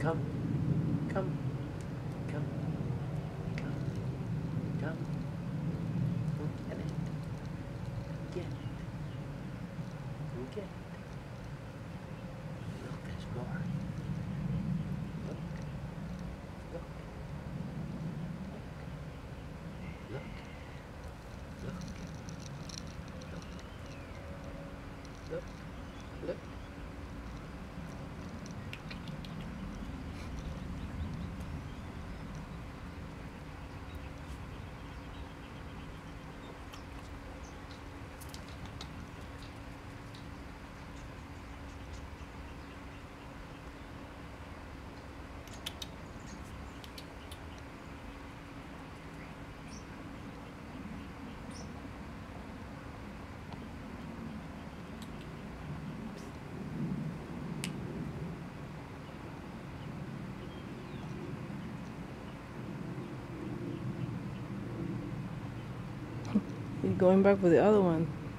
Come. Come. Come. Come. Come. Get it. Get it. Get it. Look, there's more. Look. Look. Look. Look. Look. Look. Look. Going back for the other one.